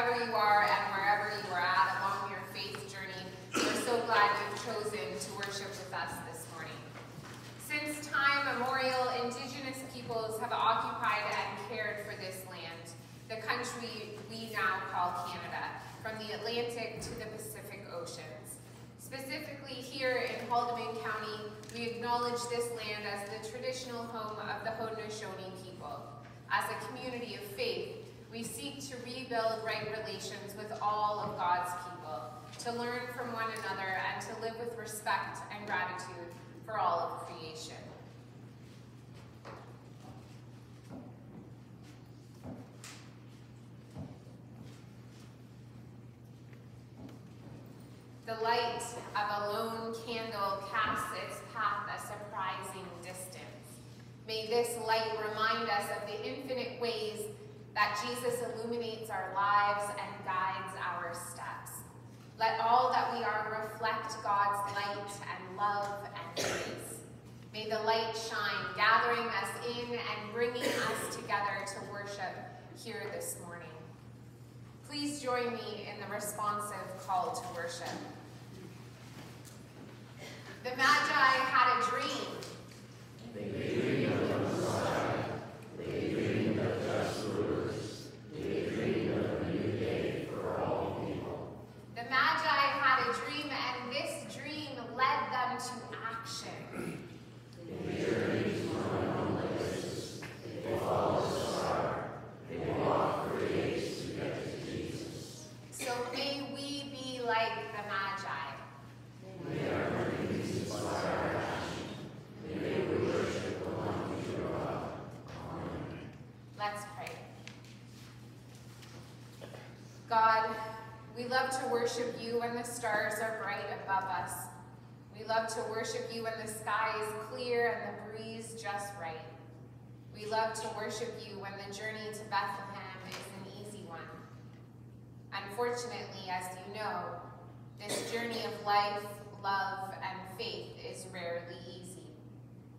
you are and wherever you are at along your faith journey, we're so glad you've chosen to worship with us this morning. Since time immemorial, Indigenous peoples have occupied and cared for this land, the country we now call Canada, from the Atlantic to the Pacific Oceans. Specifically here in Haldimand County, we acknowledge this land as the traditional home of the Haudenosaunee people. As a community of faith, we seek to rebuild right relations with all of God's people, to learn from one another and to live with respect and gratitude for all of creation. The light of a lone candle casts its path a surprising distance. May this light remind us of the infinite ways that Jesus illuminates our lives and guides our steps. Let all that we are reflect God's light and love and grace. May the light shine, gathering us in and bringing us together to worship here this morning. Please join me in the responsive call to worship. The Magi had a dream. The Magi had a dream, and this dream led them to action. So may we be like the Magi. Let's pray. God, we love to worship you when the stars are bright above us. We love to worship you when the sky is clear and the breeze just right. We love to worship you when the journey to Bethlehem is an easy one. Unfortunately, as you know, this journey of life, love, and faith is rarely easy.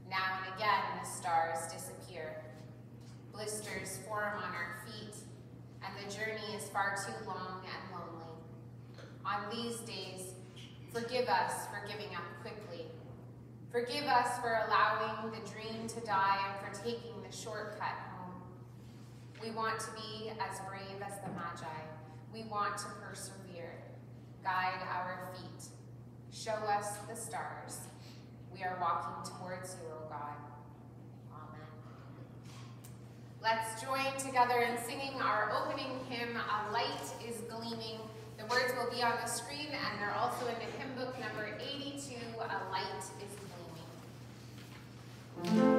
Now and again, the stars disappear. Blisters form on our feet, and the journey is far too long and lonely. On these days, forgive us for giving up quickly. Forgive us for allowing the dream to die and for taking the shortcut home. We want to be as brave as the Magi. We want to persevere. Guide our feet. Show us the stars. We are walking towards you, O God. Amen. Let's join together in singing our opening hymn, A Light is Gleaming. The words will be on the screen and they're also in the hymn book number 82, A Light is Gleaming.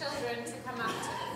No? Nothing exciting? Frank,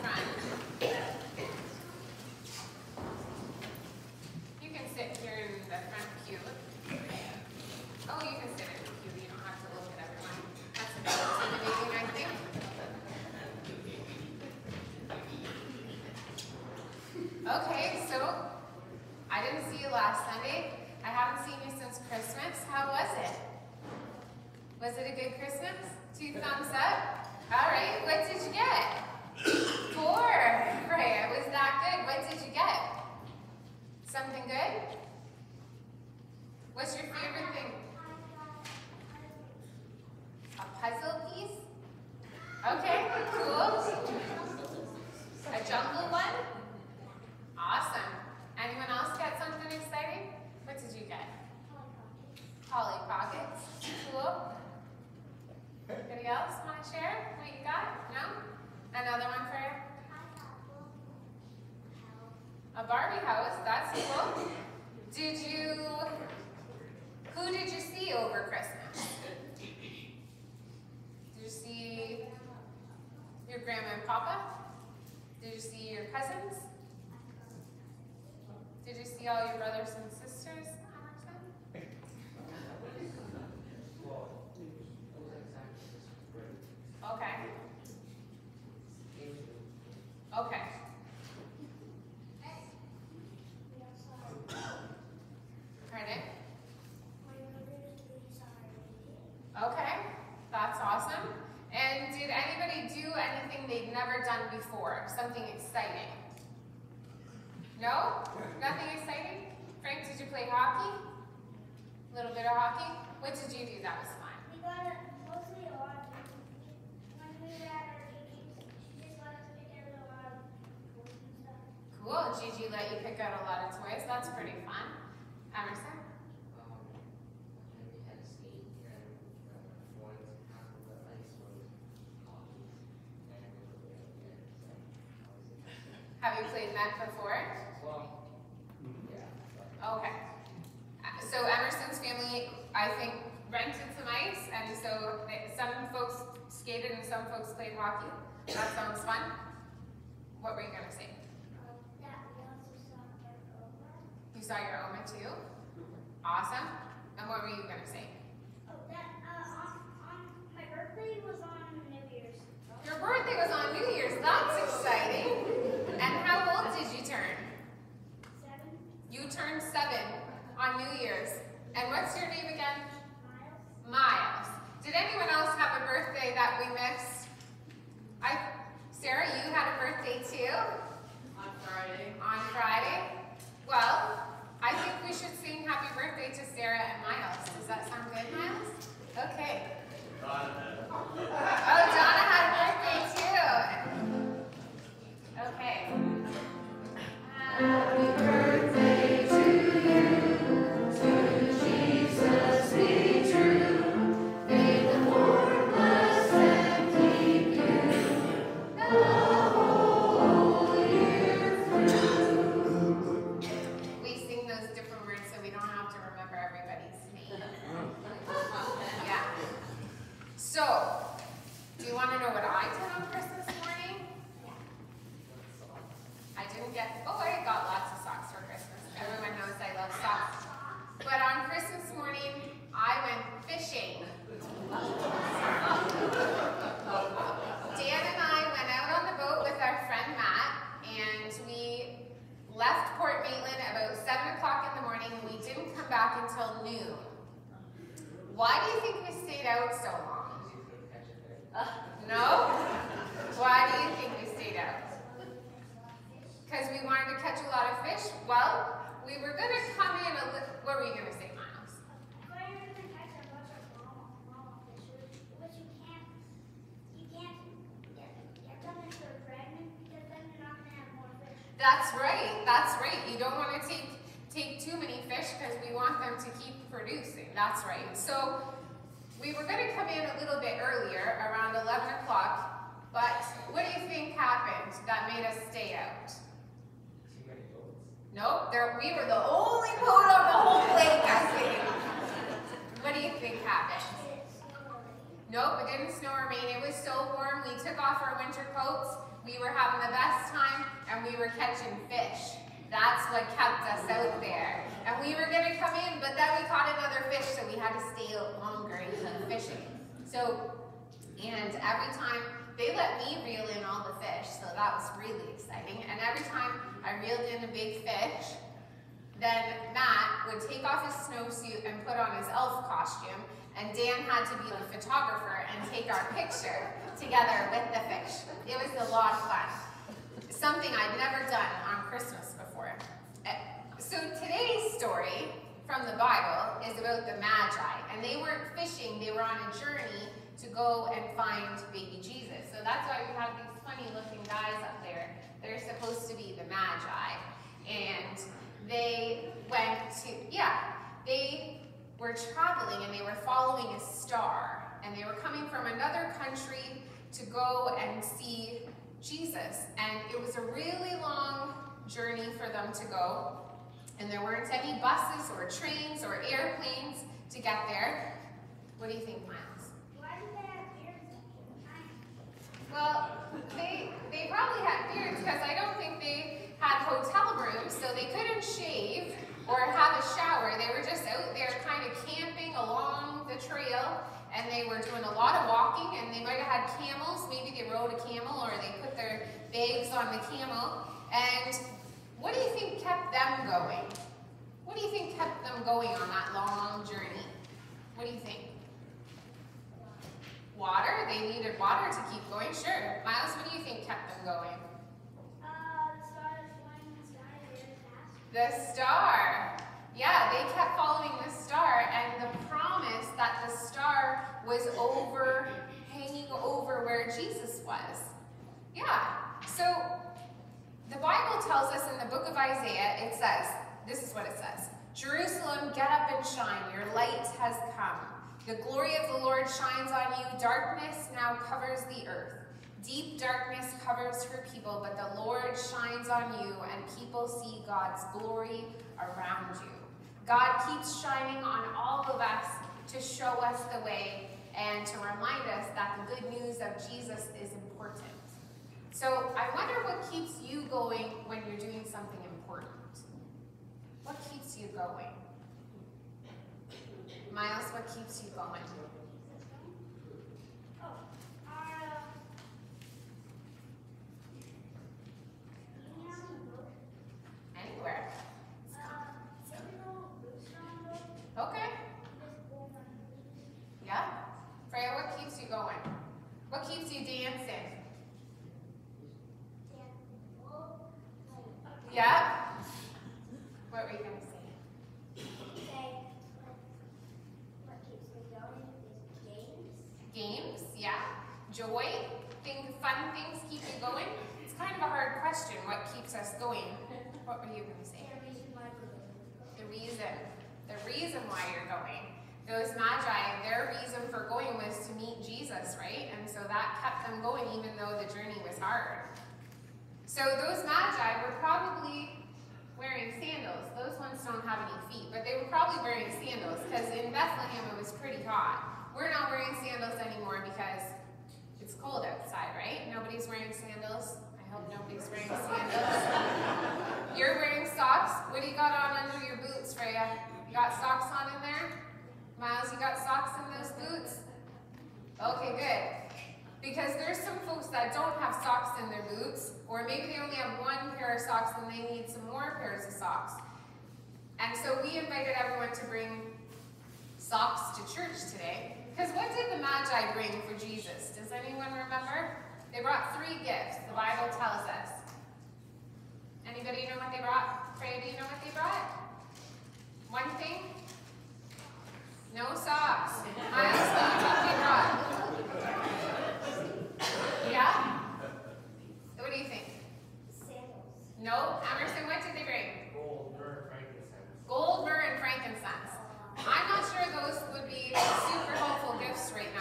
did you play hockey? hockey? What did you do that was fun? We got a, mostly a lot of when we were at our games, she just let us pick out a lot of toys and stuff. Cool. Gigi let you pick out a lot of toys. That's pretty fun. Emerson? And we skate and half of the was hockey and it was really good. So I. Have you played net before? Well, yeah. Okay. So Emerson's family, I think, rented some ice, and so they- some folks skated and some folks played hockey. That sounds fun. What were you gonna say? That we also saw our over. You saw your Oma too? Awesome. And what were you gonna say? Oh, that, uh, on, on, my birthday was on New Year's. Your birthday was on New Year's. That's exciting. And how old did you turn? Seven You turned seven on New Year's. And what's your name again? miles. Miles. Did anyone else have a birthday that we missed? I, Sarah, you had a birthday too? on Friday. On Friday? Well, I think we should sing happy birthday to Sarah and Miles. Does that sound good, Miles? Okay. Oh, Donna had a birthday too. Okay. Happy birthday get, oh, I got lots of socks for Christmas. Everyone knows I love socks. But on Christmas morning, I went fishing. Dan and I went out on the boat with our friend Matt, and we left Port Maitland about 7 o'clock in the morning, and we didn't come back until noon. Why do you think we stayed out so long? Did you go catch a fish? No? Why do you think we stayed out? Because we wanted to catch a lot of fish? Well, we were going to come in a little. What were you going to say, Miles? You were catch a bunch of fish, which you can't, you can't get, get them if they're pregnant, because then you're not gonna have more fish. That's right. That's right. You don't want to take take too many fish because we want them to keep producing. That's right. So we were going to come in a little bit earlier, around 11 o'clock. But what do you think happened that made us stay out? Nope, there, we were the only boat on the whole lake, I think. What do you think happened? Nope, it didn't snow or rain. It was so warm. We took off our winter coats. We were having the best time, and we were catching fish. That's what kept us out there. And we were gonna come in, but then we caught another fish, so we had to stay longer and keep fishing. So, and every time they let me reel in all the fish, so that was really exciting. And every time I reeled in a big fish, then Matt would take off his snowsuit and put on his elf costume, and Dan had to be the photographer and take our picture together with the fish. It was a lot of fun. Something I'd never done on Christmas before. Uh, So today's story from the Bible is about the Magi, and they weren't fishing, they were on a journey to go and find baby Jesus. So that's why we have these funny looking guys up there. They're supposed to be the Magi. And they went to, yeah, they were traveling and they were following a star. And they were coming from another country to go and see Jesus. And it was a really long journey for them to go. And there weren't any buses or trains or airplanes to get there. What do you think, Miles? Why do they have beards? Well, they they probably had beards because I don't think they had hotel rooms, so they couldn't shave or have a shower. They were just out there kind of camping along the trail, and they were doing a lot of walking, and they might have had camels. Maybe they rode a camel or they put their bags on the camel. And what do you think kept them going? What do you think kept them going on that long journey? What do you think? Water? They needed water to keep going? Sure. Miles, what do you think kept them going? Uh, the star is flying the sky very fast. The star. Yeah, they kept following the star, and the promise that the star was over, hanging over where Jesus was. Yeah. So the Bible tells us in the book of Isaiah, it says, this is what it says Jerusalem, get up and shine, your light has come. The glory of the Lord shines on you. Darkness now covers the earth. Deep darkness covers her people, but the Lord shines on you, and people see God's glory around you. God keeps shining on all of us to show us the way and to remind us that the good news of Jesus is important. So I wonder what keeps you going when you're doing something important. What keeps you going? Miles, what keeps you going? Oh, our, uh, you know, book, Anywhere. uh, typical bookstore book, Okay. this book on Yeah. Freya, what keeps you going? What keeps you dancing? Yeah. Well, like, Yeah. What were you gonna say? say, what, what keeps me going is games. Games, yeah. Joy, fun things keep you going. It's kind of a hard question. What keeps us going? What were you gonna say? And the reason why we're going. The reason, the reason why you're going. Those magi, their reason for going was to meet Jesus, right? And so that kept them going even though the journey was hard. So those magi were probably wearing sandals. Those ones don't have any feet, but they were probably wearing sandals because in Bethlehem it was pretty hot. We're not wearing sandals anymore because it's cold outside, right? Nobody's wearing sandals. I hope nobody's wearing sandals. You're wearing socks. What do you got on under your boots, Freya? You got socks on in there? Miles, you got socks in those boots? Okay, good. Because there's some folks that don't have socks in their boots, or maybe they only have one pair of socks and they need some more pairs of socks. And so we invited everyone to bring socks to church today. Because what did the Magi bring for Jesus? Does anyone remember? They brought three gifts, the Bible tells us. Anybody know what they brought? Freya, do you know what they brought? One thing? No socks. Miles, do you know what they brought? Yeah? What do you think? Sandals. No? Emerson, what did they bring? Gold, myrrh, frankincense. Gold, myrrh, and frankincense. I'm not sure those would be super helpful gifts right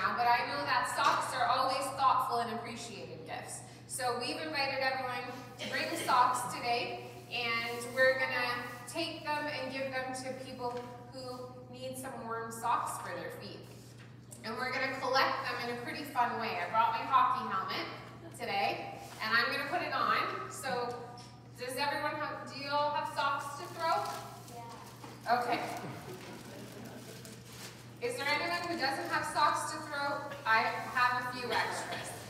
now, but I know that socks are always thoughtful and appreciated gifts. So we've invited everyone to bring socks today, and we're gonna take them and give them to people who need some warm socks for their feet. And we're gonna collect them in a pretty fun way. I brought my hockey helmet today, and I'm gonna put it on. So does everyone have, do you all have socks to throw? Yeah. Okay. Is there anyone who doesn't have socks to throw? I have a few extras.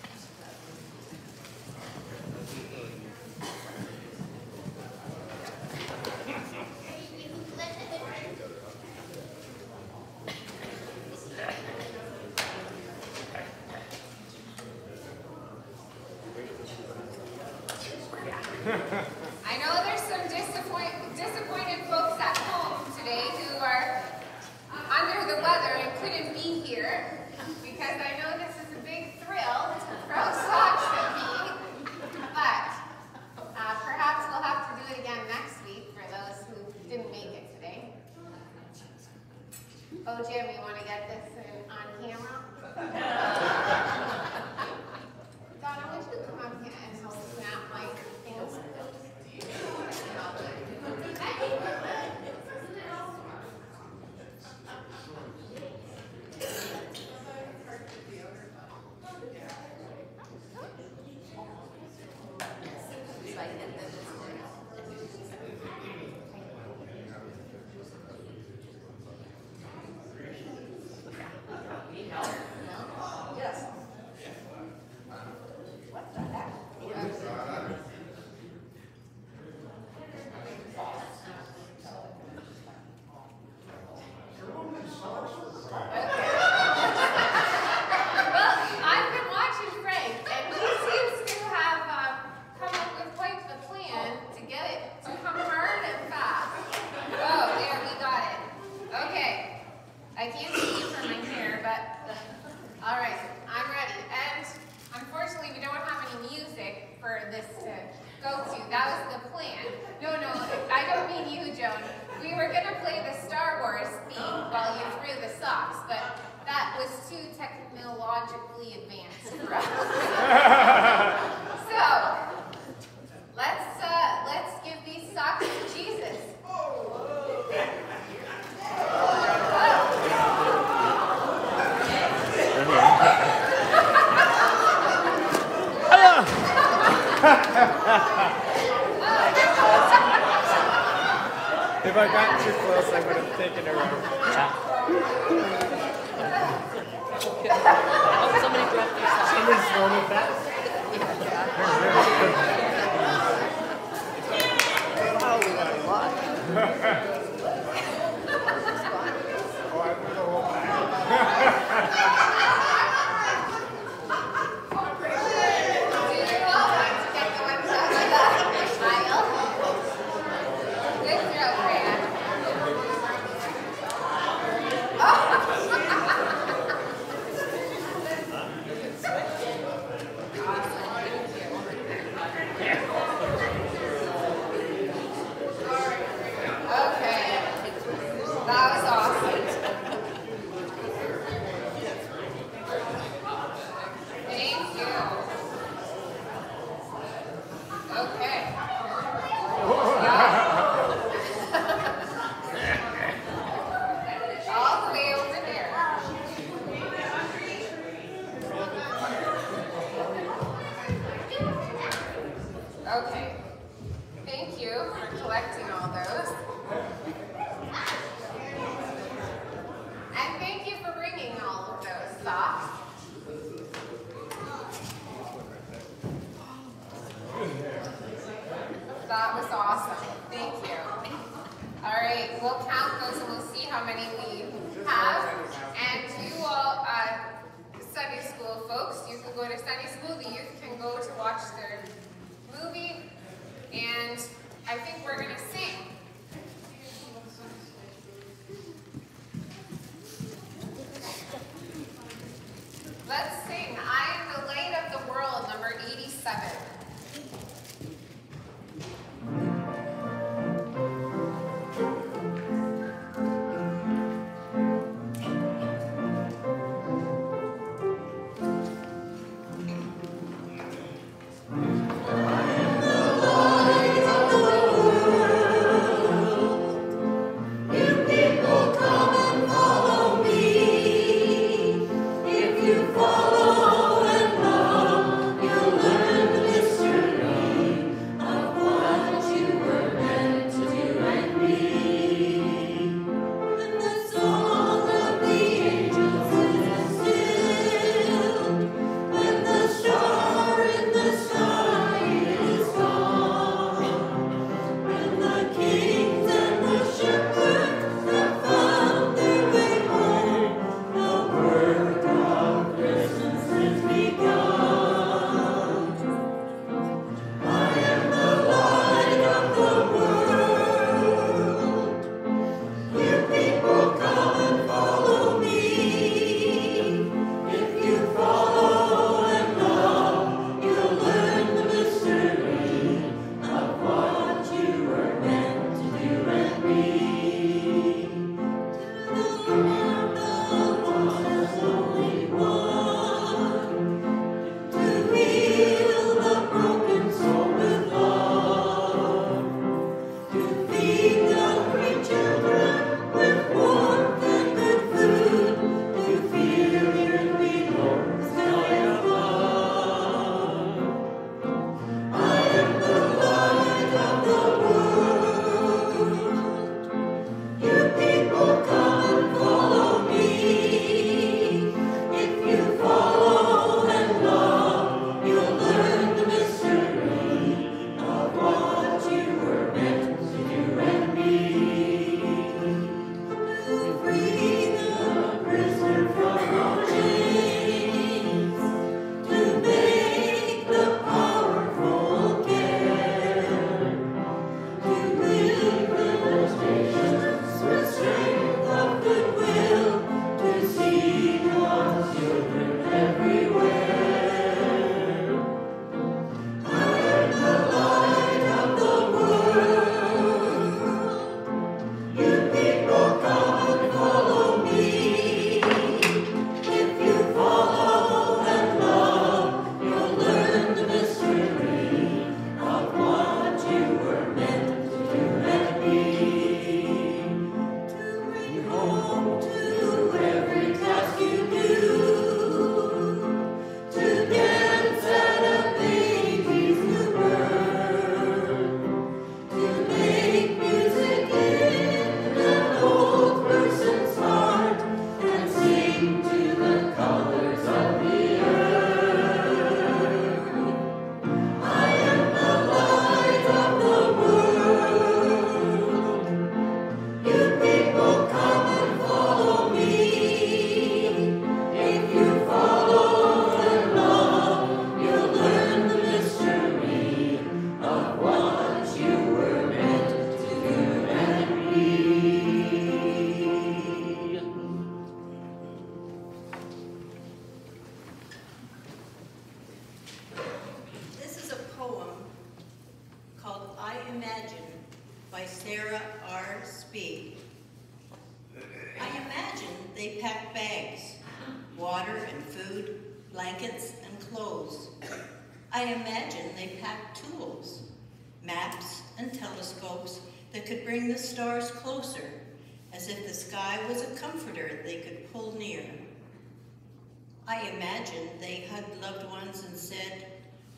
I imagine they hugged loved ones and said,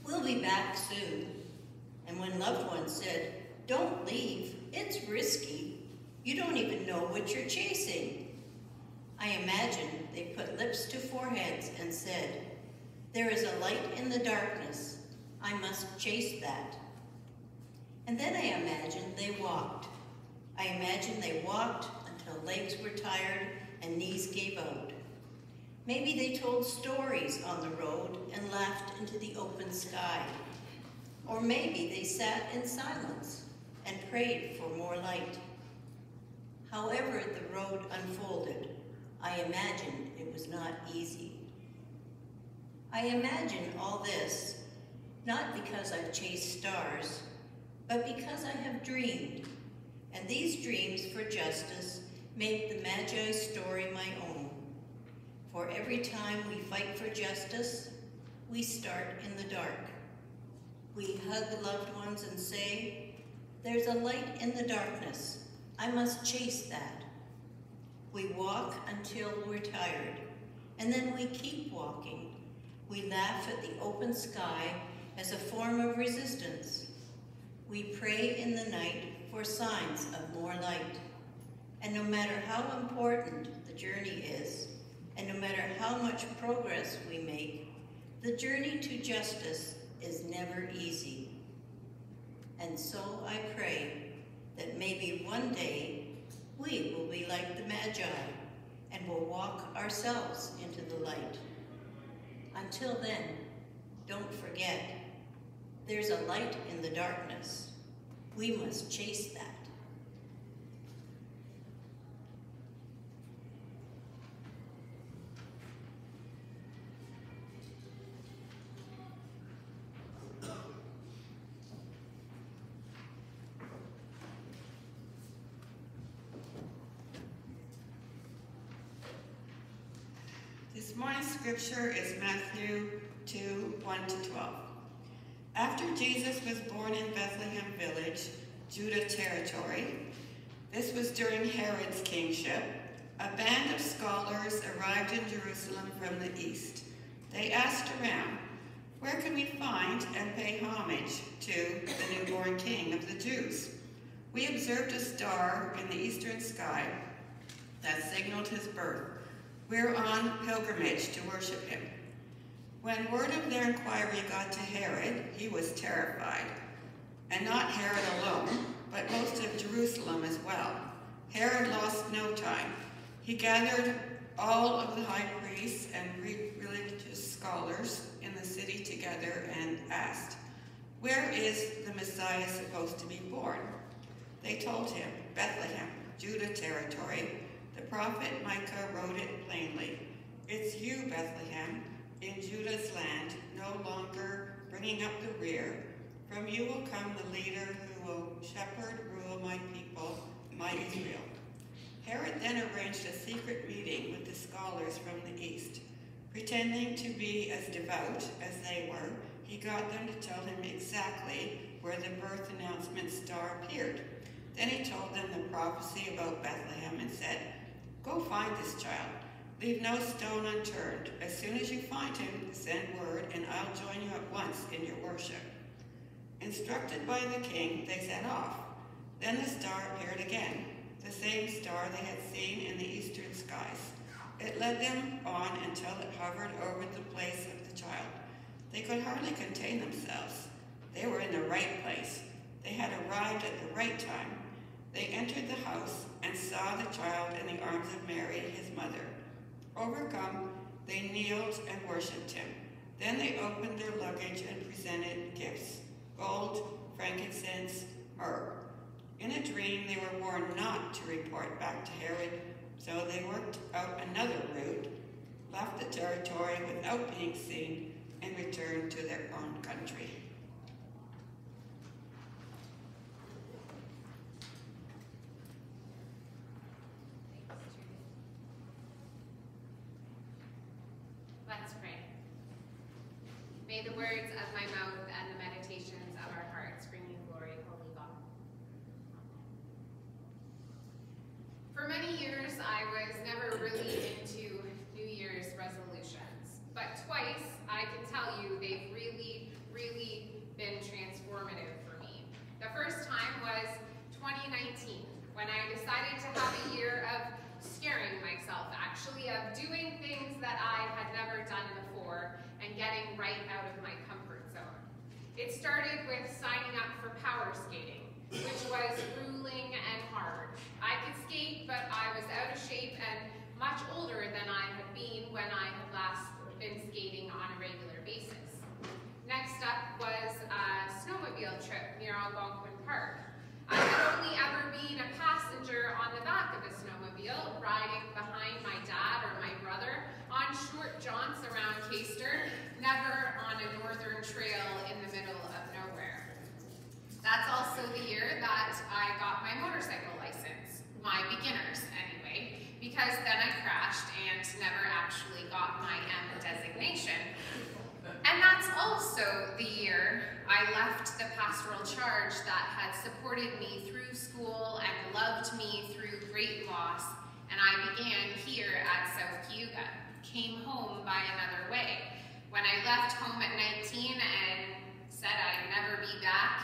we'll be back soon. And when loved ones said, don't leave, it's risky. You don't even know what you're chasing. I imagine they put lips to foreheads and said, there is a light in the darkness. I must chase that. And then I imagine they walked. I imagine they walked until legs were tired and knees gave out. Maybe they told stories on the road and laughed into the open sky. Or maybe they sat in silence and prayed for more light. However the road unfolded, I imagine it was not easy. I imagine all this, not because I've chased stars, but because I have dreamed. And these dreams for justice make the Magi story my own. For every time we fight for justice, we start in the dark. We hug loved ones and say, there's a light in the darkness. I must chase that. We walk until we're tired, and then we keep walking. We laugh at the open sky as a form of resistance. We pray in the night for signs of more light. And no matter how important the journey is, and no matter how much progress we make, the journey to justice is never easy. And so I pray that maybe one day we will be like the Magi and will walk ourselves into the light. Until then, don't forget, there's a light in the darkness. We must chase that. This morning's scripture is Matthew 2, 1 to 12. After Jesus was born in Bethlehem village, Judah territory, this was during Herod's kingship, a band of scholars arrived in Jerusalem from the east. They asked around, where can we find and pay homage to the newborn king of the Jews? We observed a star in the eastern sky that signaled his birth. We're on pilgrimage to worship him. When word of their inquiry got to Herod, he was terrified. And not Herod alone, but most of Jerusalem as well. Herod lost no time. He gathered all of the high priests and religious scholars in the city together and asked, Where is the Messiah supposed to be born? They told him, Bethlehem, Judah territory. The prophet Micah wrote it plainly. It's you, Bethlehem, in Judah's land, no longer bringing up the rear. From you will come the leader who will shepherd, rule my people, my Israel. Herod then arranged a secret meeting with the scholars from the east. Pretending to be as devout as they were, he got them to tell him exactly where the birth announcement star appeared. Then he told them the prophecy about Bethlehem and said, Go find this child. Leave no stone unturned. As soon as you find him, send word, and I'll join you at once in your worship. Instructed by the king, they set off. Then the star appeared again, the same star they had seen in the eastern skies. It led them on until it hovered over the place of the child. They could hardly contain themselves. They were in the right place. They had arrived at the right time. They entered the house and saw the child in the arms of Mary, his mother. Overcome, they kneeled and worshipped him. Then they opened their luggage and presented gifts, gold, frankincense, myrrh. In a dream, they were warned not to report back to Herod, so they worked out another route, left the territory without being seen, and returned to their own country. Loved me through great loss, and I began here at South Cayuga, came home by another way. When I left home at 19 and said I'd never be back,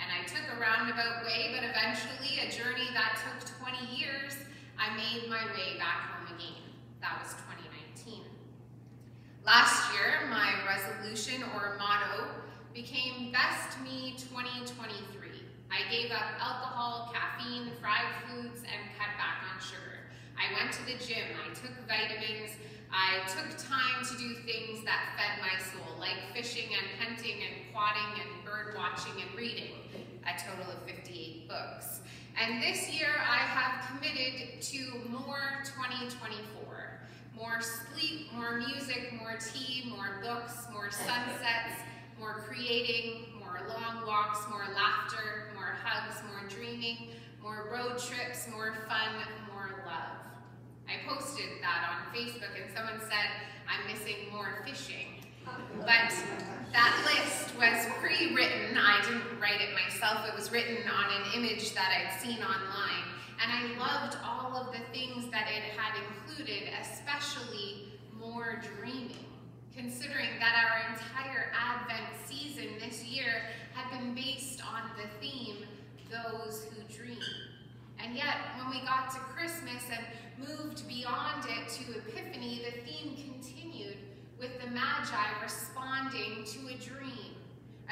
and I took a roundabout way, but eventually a journey that took 20 years, I made my way back home again. That was 2019. Last year, my resolution or motto became Best Me 2023. I gave up alcohol, caffeine, fried foods, and cut back on sugar. I went to the gym, I took vitamins, I took time to do things that fed my soul, like fishing and hunting and quadding and bird watching and reading, a total of 58 books. And this year I have committed to more 2024. More sleep, more music, more tea, more books, more sunsets, more creating, more long walks, more laughter, more hugs, more dreaming, more road trips, more fun, more love. I posted that on Facebook and someone said, I'm missing more fishing. But that list was pre-written. I didn't write it myself. It was written on an image that I'd seen online. And I loved all of the things that it had included, especially more dreaming. Considering that our entire Advent season this year had been based on the theme, those who dream. And yet, when we got to Christmas and moved beyond it to Epiphany, the theme continued with the Magi responding to a dream,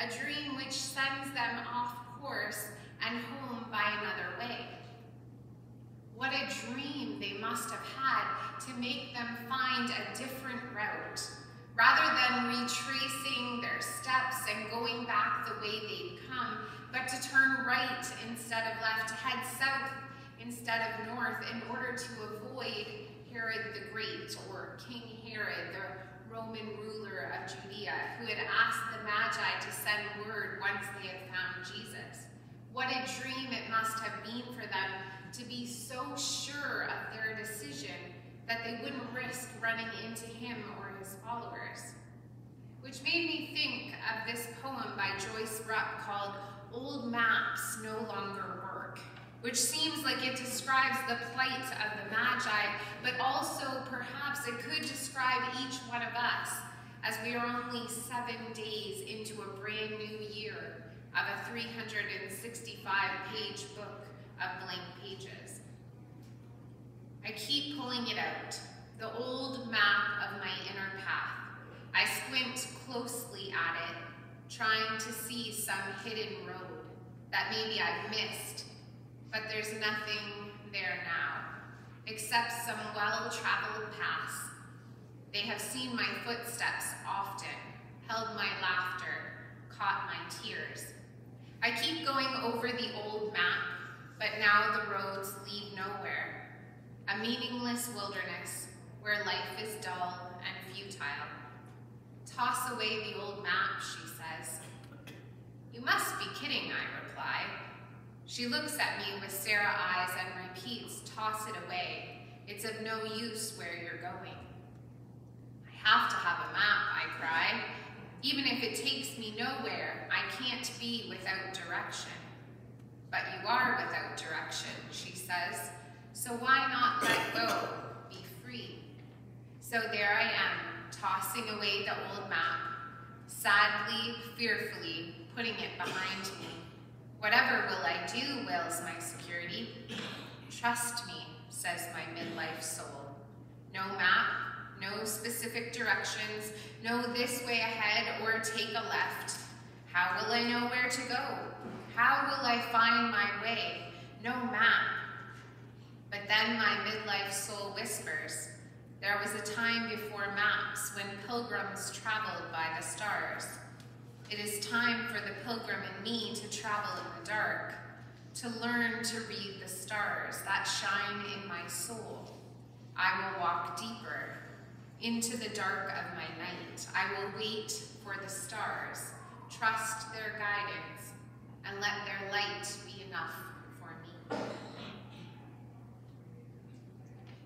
a dream which sends them off course and home by another way. What a dream they must have had to make them find a different route. Rather than retracing their steps and going back the way they'd come, but to turn right instead of left, head south instead of north in order to avoid Herod the Great or King Herod, the Roman ruler of Judea, who had asked the Magi to send word once they had found Jesus. What a dream it must have been for them to be so sure of their decision that they wouldn't risk running into him his followers. Which made me think of this poem by Joyce Rupp called Old Maps No Longer Work, which seems like it describes the plight of the Magi, but also perhaps it could describe each one of us as we are only seven days into a brand new year of a 365 page book of blank pages. I keep pulling it out, the old map of my inner path. I squint closely at it, trying to see some hidden road that maybe I've missed, but there's nothing there now, except some well-traveled paths. They have seen my footsteps often, held my laughter, caught my tears. I keep going over the old map, but now the roads lead nowhere. A meaningless wilderness where life is dull and futile. Toss away the old map, she says. You must be kidding, I reply. She looks at me with Sarah eyes and repeats, toss it away. It's of no use where you're going. I have to have a map, I cry. Even if it takes me nowhere, I can't be without direction. But you are without direction, she says. So why not let go? So there I am, tossing away the old map, sadly, fearfully, putting it behind me. Whatever will I do, wails my security. Trust me, says my midlife soul. No map, no specific directions, no this way ahead or take a left. How will I know where to go? How will I find my way? No map. But then my midlife soul whispers, there was a time before maps when pilgrims traveled by the stars. It is time for the pilgrim and me to travel in the dark, to learn to read the stars that shine in my soul. I will walk deeper into the dark of my night. I will wait for the stars, trust their guidance, and let their light be enough for me.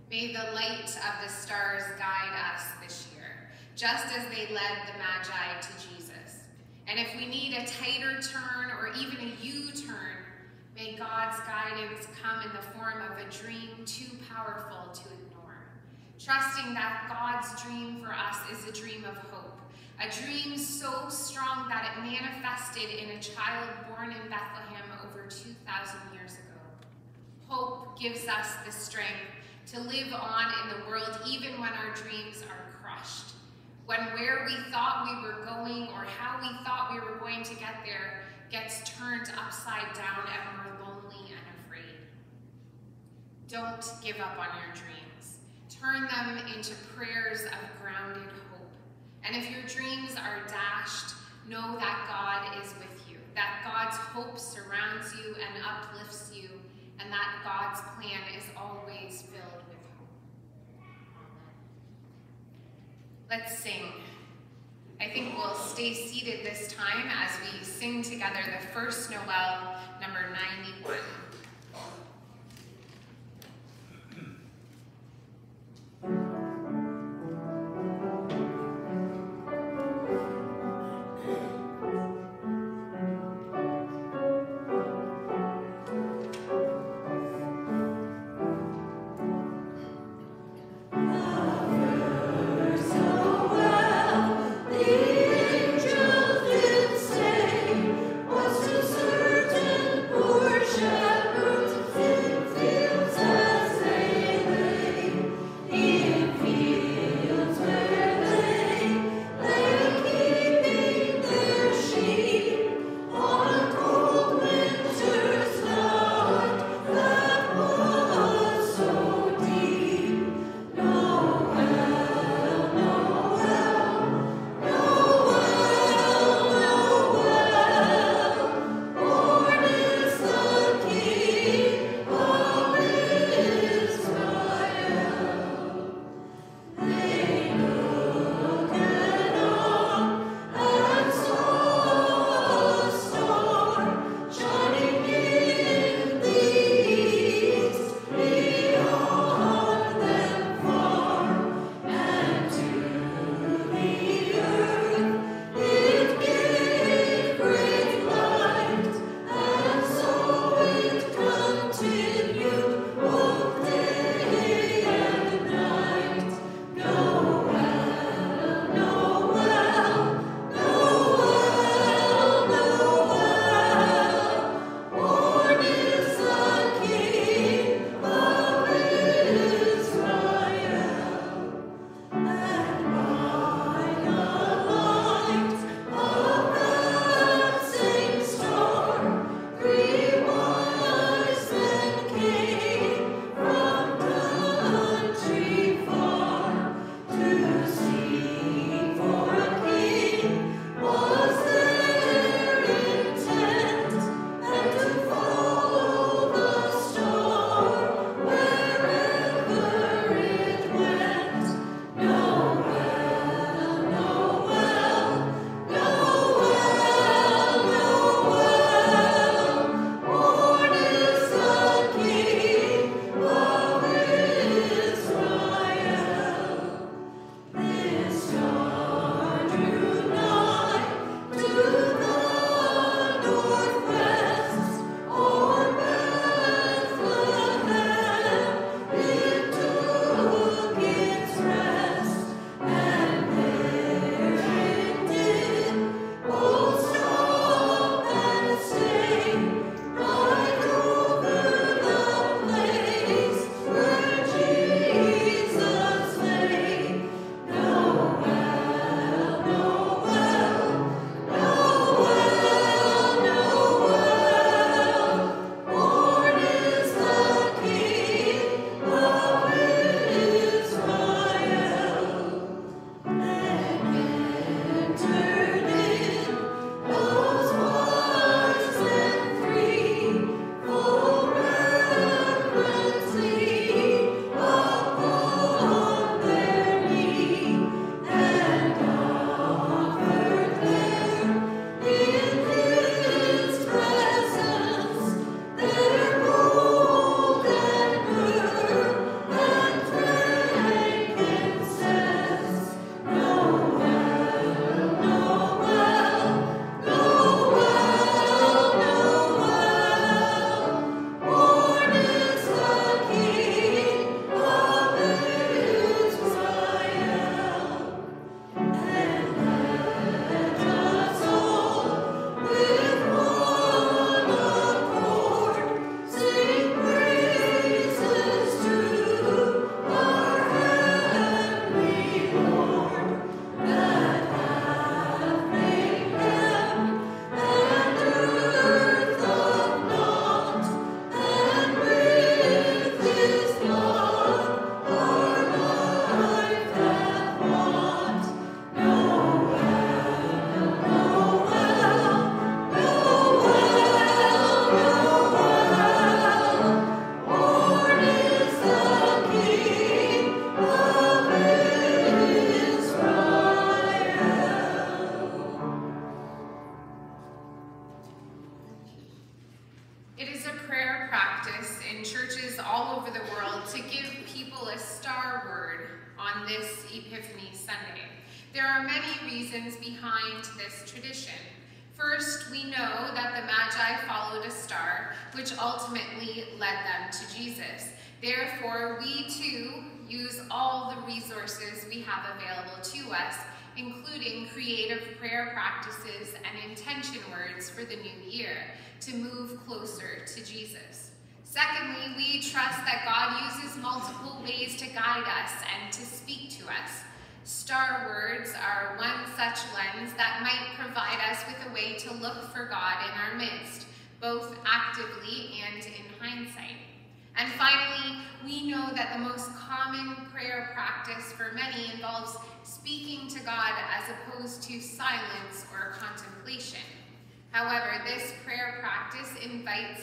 May the light of the stars guide us this year, just as they led the Magi to Jesus. And if we need a tighter turn or even a U-turn, may God's guidance come in the form of a dream too powerful to ignore. Trusting that God's dream for us is a dream of hope, a dream so strong that it manifested in a child born in Bethlehem over 2,000 years ago. Hope gives us the strength to live on in the world even when our dreams are crushed. When where we thought we were going or how we thought we were going to get there gets turned upside down and we're lonely and afraid. Don't give up on your dreams. Turn them into prayers of grounded hope. And if your dreams are dashed, know that God is with you, that God's hope surrounds you and uplifts you, and that God's plan is always filled with hope. Let's sing. I think we'll stay seated this time as we sing together the first Noel, number 91. For the new year, to move closer to Jesus. Secondly, we trust that God uses multiple ways to guide us and to speak to us. Star words are one such lens that might provide us with a way to look for God in our midst, both actively and in hindsight. And finally, we know that the most common prayer practice for many involves speaking to God as opposed to silence or contemplation. However, this prayer practice invites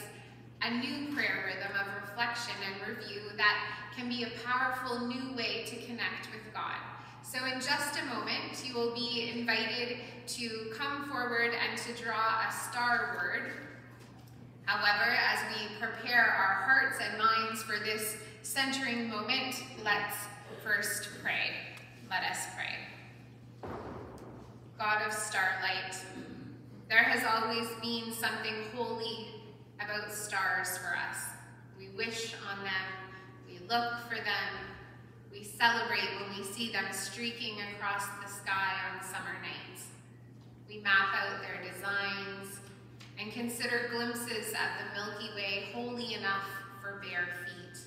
a new prayer rhythm of reflection and review that can be a powerful new way to connect with God. So in just a moment, you will be invited to come forward and to draw a star word. However, as we prepare our hearts and minds for this centering moment, let's first pray. Let us pray. God of starlight, there has always been something holy about stars for us. We wish on them, we look for them, we celebrate when we see them streaking across the sky on summer nights. We map out their designs and consider glimpses of the Milky Way holy enough for bare feet.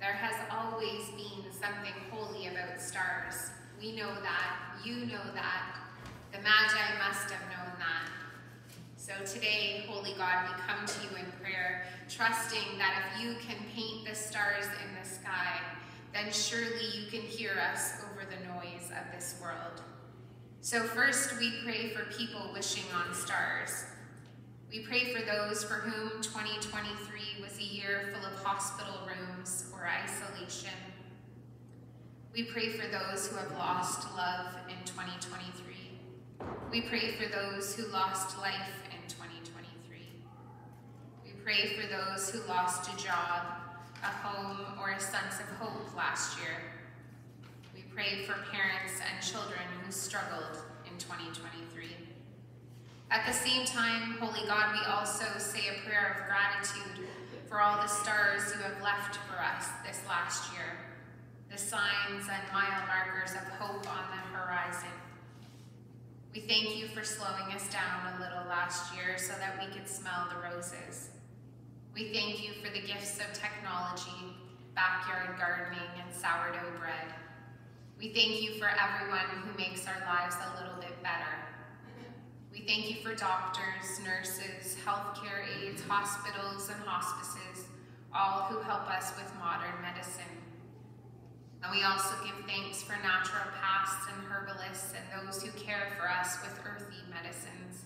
There has always been something holy about stars. We know that, you know that, the Magi must have known that. So today, Holy God, we come to you in prayer, trusting that if you can paint the stars in the sky, then surely you can hear us over the noise of this world. So first, we pray for people wishing on stars. We pray for those for whom 2023 was a year full of hospital rooms or isolation. We pray for those who have lost love in 2023. We pray for those who lost life in 2023. We pray for those who lost a job, a home, or a sense of hope last year. We pray for parents and children who struggled in 2023. At the same time, Holy God, we also say a prayer of gratitude for all the stars you have left for us this last year, the signs and mile markers of hope on the horizon. We thank you for slowing us down a little last year so that we could smell the roses. We thank you for the gifts of technology, backyard gardening, and sourdough bread. We thank you for everyone who makes our lives a little bit better. We thank you for doctors, nurses, healthcare aides, hospitals, and hospices, all who help us with modern medicine. And we also give thanks for naturopaths and herbalists and those who care for us with earthy medicines.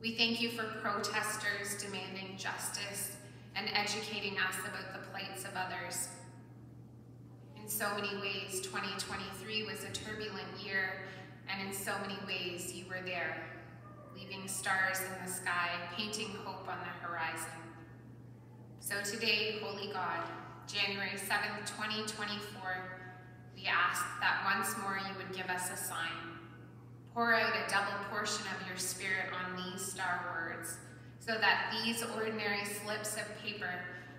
We thank you for protesters demanding justice and educating us about the plights of others. In so many ways, 2023 was a turbulent year, and in so many ways, you were there, leaving stars in the sky, painting hope on the horizon. So today, Holy God, January 7th, 2024, we ask that once more you would give us a sign. Pour out a double portion of your spirit on these star words, so that these ordinary slips of paper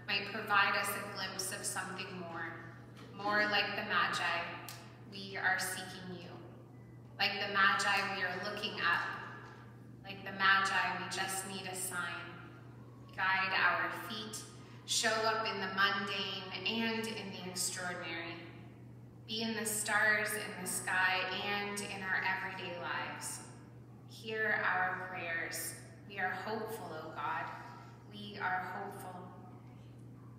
might provide us a glimpse of something more. More like the Magi, we are seeking you. Like the Magi, we are looking up. Like the Magi, we just need a sign. Guide our feet, show up in the mundane and in the extraordinary. Be in the stars in the sky and in our everyday lives. Hear our prayers. We are hopeful, O God. We are hopeful.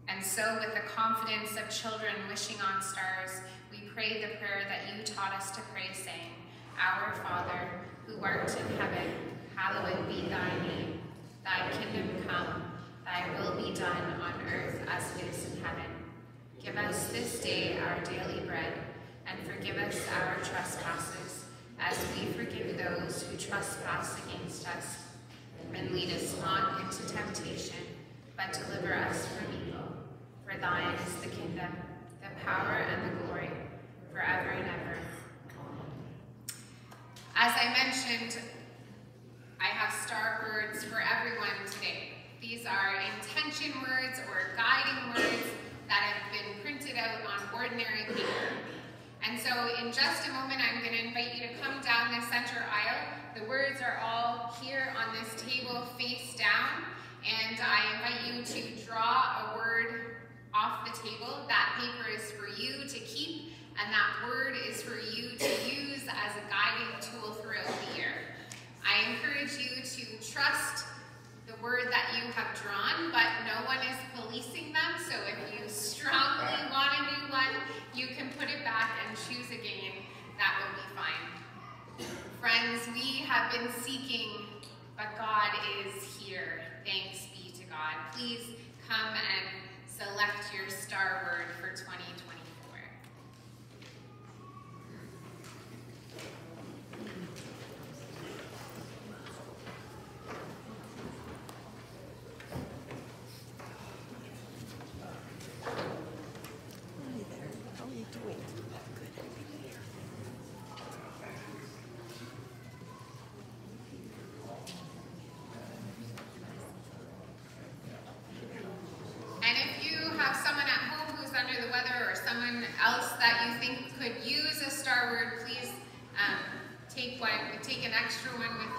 And so, with the confidence of children wishing on stars, we pray the prayer that you taught us to pray, saying, Our Father, who art in heaven, hallowed be thy name. Thy kingdom come, Thy will be done on earth as it is in heaven. Give us this day our daily bread, and forgive us our trespasses, as we forgive those who trespass against us. And lead us not into temptation, but deliver us from evil. For thine is the kingdom, the power, and the glory, forever and ever. As I mentioned, I have star words for everyone today. These are intention words or guiding words that have been printed out on ordinary paper. And so in just a moment, I'm going to invite you to come down the center aisle. The words are all here on this table face down. And I invite you to draw a word off the table. That paper is for you to keep, and that word is for you to use as a guiding tool throughout the year. I encourage you to trust word that you have drawn, but no one is policing them. So if you strongly want a new one, you can put it back and choose again. That will be fine. Friends, we have been seeking, but God is here. Thanks be to God. Please come and select your star word for 2024. Hi there. How are you doing? And if you have someone at home who's under the weather or someone else that you think could use a star word, please um, take one, take an extra one with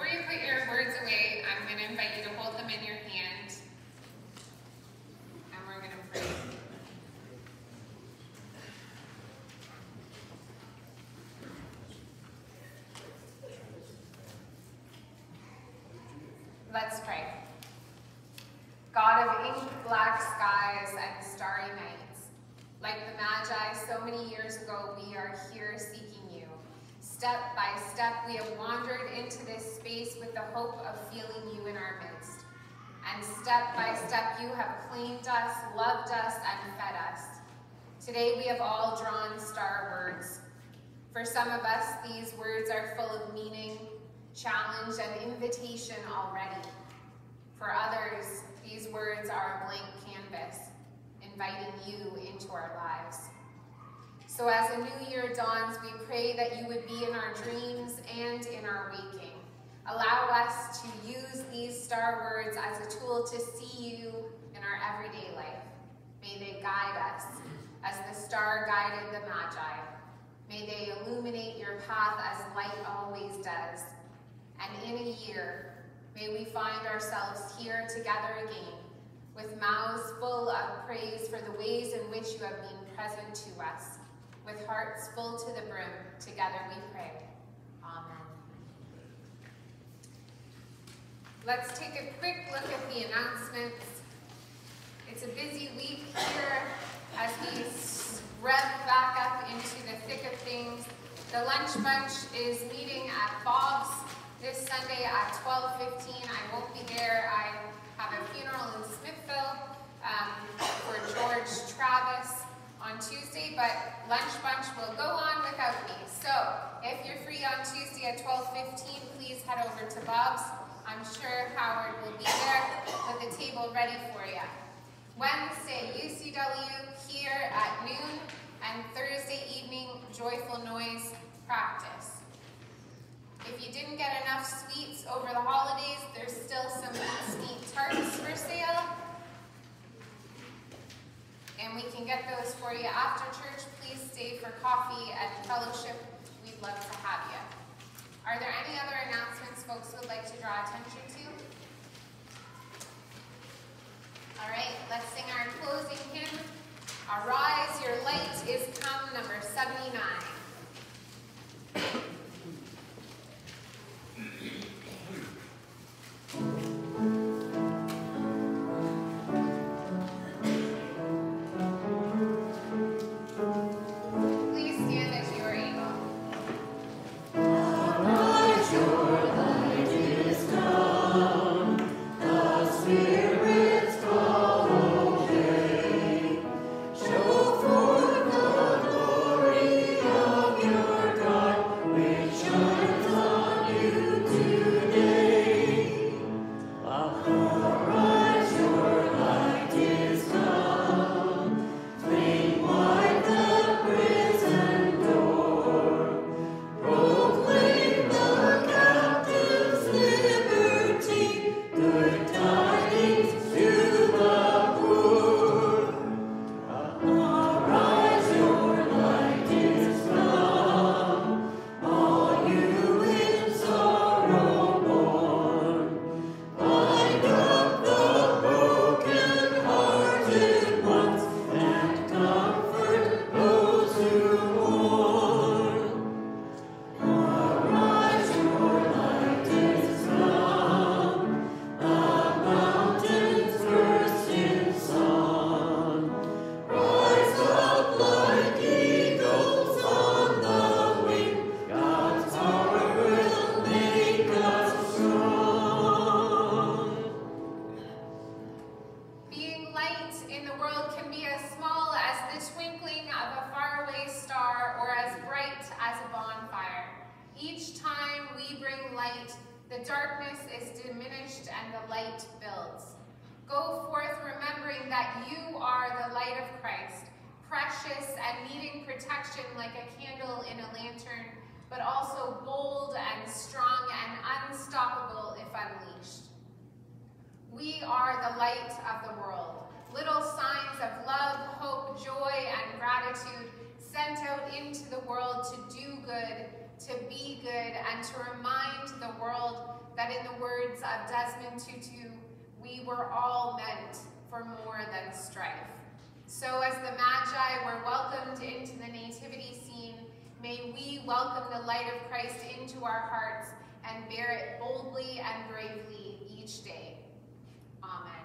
Before you put your words away, I'm going to invite you to hold them in your hand. And we're going to pray. Let's pray. God of ink, black skies, and starry nights, like the Magi so many years ago, we are here seeking. Step by step, we have wandered into this space with the hope of feeling you in our midst. And step by step, you have claimed us, loved us, and fed us. Today, we have all drawn star words. For some of us, these words are full of meaning, challenge, and invitation already. For others, these words are a blank canvas, inviting you into our lives. So as a new year dawns, we pray that you would be in our dreams and in our waking. Allow us to use these star words as a tool to see you in our everyday life. May they guide us as the star guided the Magi. May they illuminate your path as light always does. And in a year, may we find ourselves here together again with mouths full of praise for the ways in which you have been present to us. With hearts full to the brim, together we pray. Amen. Let's take a quick look at the announcements. It's a busy week here as we rev back up into the thick of things. The lunch bunch is meeting at Bob's this Sunday at 12:15. I won't be there. I have a funeral in Smithville um, for George Travis on Tuesday, but lunch bunch will go on without me. So if you're free on Tuesday at 12:15, please head over to Bob's. I'm sure Howard will be there with the table ready for you. Wednesday, UCW here at noon, and Thursday evening, Joyful Noise practice. If you didn't get enough sweets over the holidays, there's still some sweet tarts for sale. And we can get those for you after church. Please stay for coffee and fellowship. We'd love to have you. Are there any other announcements folks would like to draw attention to? All right, let's sing our closing hymn. Arise, your light is come, number 79. Protection like a candle in a lantern, but also bold and strong and unstoppable if unleashed. We are the light of the world. Little signs of love, hope, joy, and gratitude sent out into the world to do good, to be good, and to remind the world that in the words of Desmond Tutu, we were all meant for more than strife. So as the Magi were welcomed into the nativity scene, may we welcome the light of Christ into our hearts and bear it boldly and bravely each day. Amen.